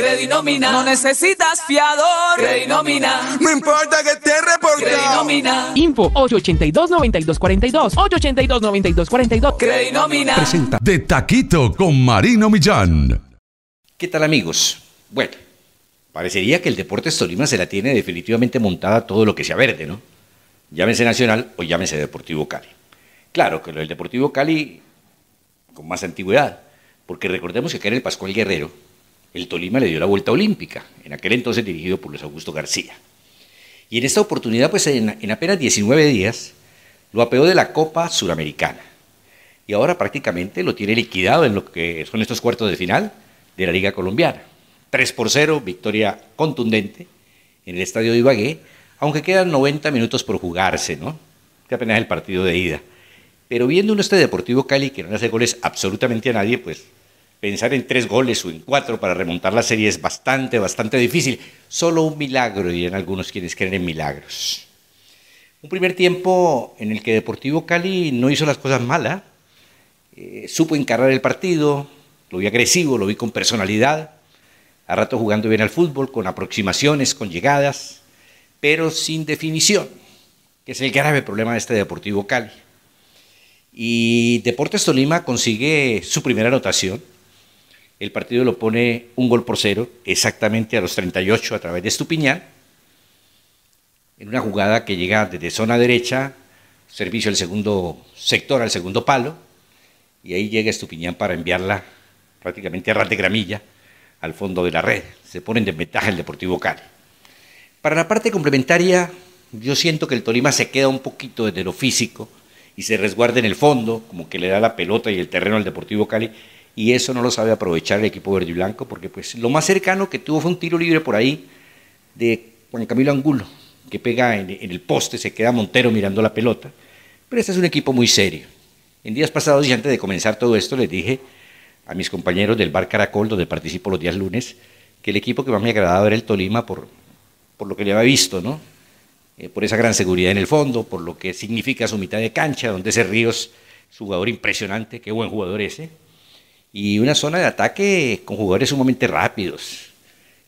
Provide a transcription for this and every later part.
Credinómina. No necesitas fiador. Credinómina. No importa que esté reportado. Credinómina. Info 882-9242. 882-9242. Credinómina. Presenta De Taquito con Marino Millán. ¿Qué tal amigos? Bueno, parecería que el Deportes Tolima se la tiene definitivamente montada todo lo que sea verde, ¿no? Llámese Nacional o llámese Deportivo Cali. Claro que lo del Deportivo Cali con más antigüedad, porque recordemos que acá en el Pascual Guerrero, el Tolima le dio la vuelta olímpica, en aquel entonces dirigido por Luis Augusto García. Y en esta oportunidad, pues en, en apenas 19 días, lo apeó de la Copa Suramericana. Y ahora prácticamente lo tiene liquidado en lo que son estos cuartos de final de la Liga Colombiana. 3 por 0, victoria contundente en el estadio de Ibagué, aunque quedan 90 minutos por jugarse, ¿no? Que apenas es el partido de ida. Pero viendo uno este Deportivo Cali que no hace goles absolutamente a nadie, pues pensar en tres goles o en cuatro para remontar la serie es bastante, bastante difícil. Solo un milagro, dirían algunos quienes creen en milagros. Un primer tiempo en el que Deportivo Cali no hizo las cosas malas, eh, supo encargar el partido, lo vi agresivo, lo vi con personalidad, a rato jugando bien al fútbol, con aproximaciones, con llegadas, pero sin definición, que es el grave problema de este Deportivo Cali. Y Deportes Tolima consigue su primera anotación. El partido lo pone un gol por cero, exactamente a los 38 a través de Estupiñán, en una jugada que llega desde zona derecha, servicio al segundo sector, al segundo palo, y ahí llega Estupiñán para enviarla prácticamente a ras de gramilla al fondo de la red. Se pone en desventaja el Deportivo Cali. Para la parte complementaria, yo siento que el Tolima se queda un poquito desde lo físico y se resguarda en el fondo, como que le da la pelota y el terreno al Deportivo Cali, y eso no lo sabe aprovechar el equipo verde y blanco, porque pues lo más cercano que tuvo fue un tiro libre por ahí de Juan Camilo Angulo, que pega en, el poste, se queda Montero mirando la pelota, pero este es un equipo muy serio. En días pasados y antes de comenzar todo esto les dije a mis compañeros del Bar Caracol, donde participo los días lunes, que el equipo que más me agradaba era el Tolima por, por lo que le había visto, ¿no? Eh, por esa gran seguridad en el fondo, por lo que significa su mitad de cancha, donde ese Ríos jugador impresionante, qué buen jugador ese, y una zona de ataque con jugadores sumamente rápidos,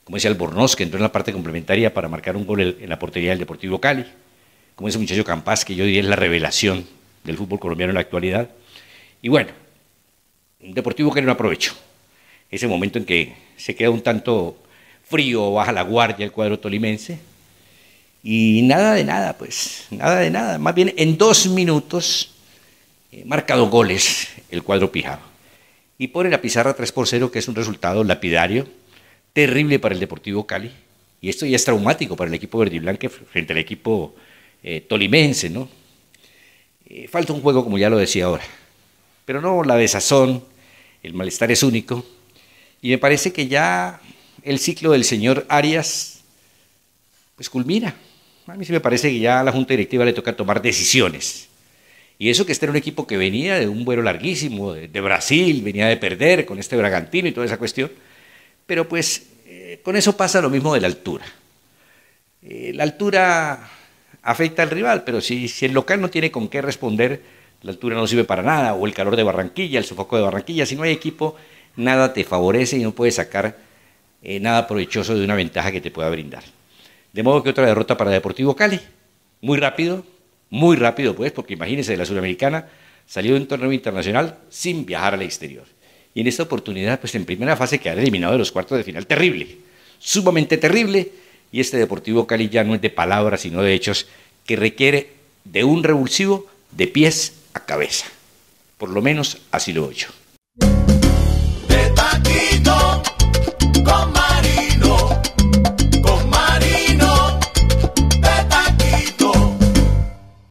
como ese Albornoz, que entró en la parte complementaria para marcar un gol en la portería del Deportivo Cali, como ese muchacho Campas, que yo diría es la revelación del fútbol colombiano en la actualidad. Y bueno, un Deportivo que no aprovechó. Ese momento en que se queda un tanto frío, baja la guardia el cuadro tolimense, y nada de nada, pues, nada de nada. Más bien en dos minutos eh, marca goles el cuadro pijado. Y pone la pizarra 3 por 0, que es un resultado lapidario, terrible para el Deportivo Cali. Y esto ya es traumático para el equipo verde y frente al equipo eh, tolimense, ¿no? Eh, falta un juego, como ya lo decía ahora. Pero no, la desazón, el malestar es único. Y me parece que ya el ciclo del señor Arias, pues culmina. A mí sí me parece que ya a la Junta Directiva le toca tomar decisiones. Y eso que este era un equipo que venía de un vuelo larguísimo, de, Brasil, venía de perder con este Bragantino y toda esa cuestión. Pero pues eh, con eso pasa lo mismo de la altura. Eh, la altura afecta al rival, pero si, si el local no tiene con qué responder, la altura no sirve para nada, o el calor de Barranquilla, el sofoco de Barranquilla, si no hay equipo, nada te favorece y no puedes sacar eh, nada provechoso de una ventaja que te pueda brindar. De modo que otra derrota para Deportivo Cali. Muy rápido, muy rápido pues, porque imagínense, de la Sudamericana salió de un torneo internacional sin viajar al exterior. Y en esta oportunidad, pues en primera fase quedar eliminado de los cuartos de final, terrible, sumamente terrible. Y este Deportivo Cali ya no es de palabras, sino de hechos, que requiere de un revulsivo de pies a cabeza. Por lo menos así lo veo yo.